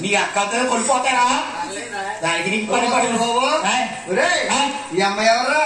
మీ అక్కలతో కొనిపోతారా దానికి నీకు పని పడుకోవు ఈ అమ్మాయి ఎవరా